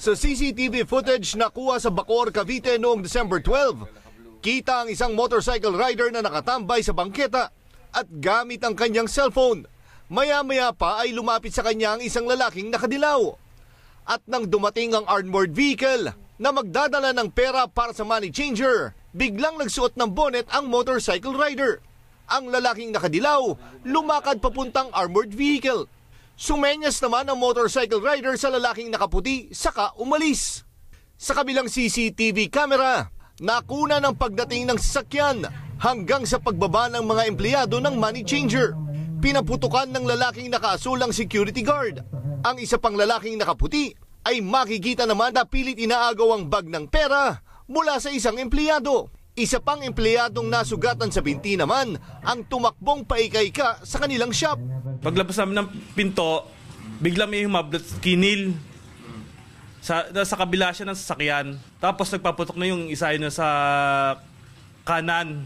Sa CCTV footage na kuha sa Bacoor, Cavite noong December 12, kita ang isang motorcycle rider na nakatambay sa bangketa at gamit ang kanyang cellphone. Maya-maya pa ay lumapit sa kanya ang isang lalaking nakadilaw. At nang dumating ang armored vehicle na magdadala ng pera para sa money changer, biglang nagsuot ng bonnet ang motorcycle rider. Ang lalaking nakadilaw, lumakad papuntang armored vehicle. Sumenyas naman ang motorcycle rider sa lalaking nakaputi saka umalis. Sa kabilang CCTV camera, nakuna ng pagdating ng sasakyan hanggang sa pagbaba ng mga empleyado ng money changer. Pinaputukan ng lalaking nakaasulang security guard. Ang isa pang lalaking nakaputi ay makikita naman na pilit inaagaw ang bag ng pera mula sa isang empleyado. Isa pang empleyadong nasugatan sa binti naman ang tumakbong paikay-ka sa kanilang shop. Paglabas namin ng pinto, bigla may humablot kinil. Sa, sa kabila siya ng sasakyan. Tapos nagpaputok na yung isa yun sa kanan.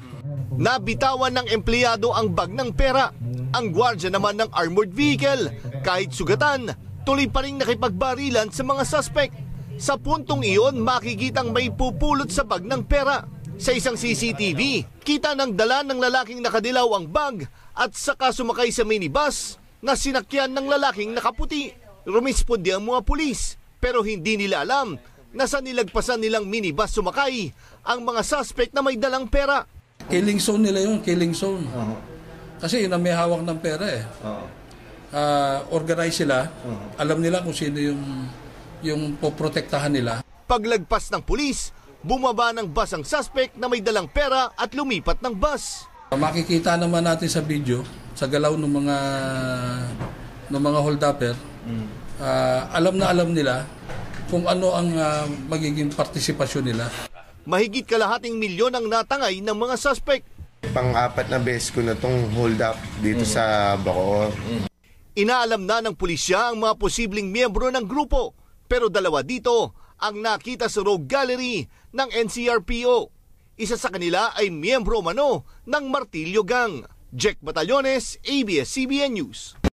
Nabitawan ng empleyado ang bag ng pera. Ang gwardya naman ng armored vehicle. Kahit sugatan, tuloy pa rin nakipagbarilan sa mga suspect. Sa puntong iyon, makikitang may pupulot sa bag ng pera. Sa isang CCTV, kita ng dala ng lalaking nakadilaw ang bag at saka sumakay sa minibus na sinakyan ng lalaking nakaputi. Rumispondi ang mga pulis pero hindi nila alam na sa nilagpasan nilang minibus sumakay ang mga suspect na may dalang pera. Killing zone nila yun, killing zone. Kasi yun ang may hawak ng pera eh. Ah, organize sila, alam nila kung sino yung yung poprotektahan nila. Paglagpas ng pulis, bumaba ng bus ang suspect na may dalang pera at lumipat ng bus. Makikita naman natin sa video, sa galaw ng mga ng mga hold-upper, ah, alam na alam nila kung ano ang ah, magiging partisipasyon nila. Mahigit kalahating milyon ang natangay ng mga suspect. Pang-apat na beses ko na itong hold up dito sa Bacoor. Inaalam na ng pulisya ang mga posibleng miyembro ng grupo pero dalawa dito ang nakita sa Rogue Gallery ng NCRPO. Isa sa kanila ay miyembro mano ng Martilyo Gang. Jack Batallones, ABS-CBN News.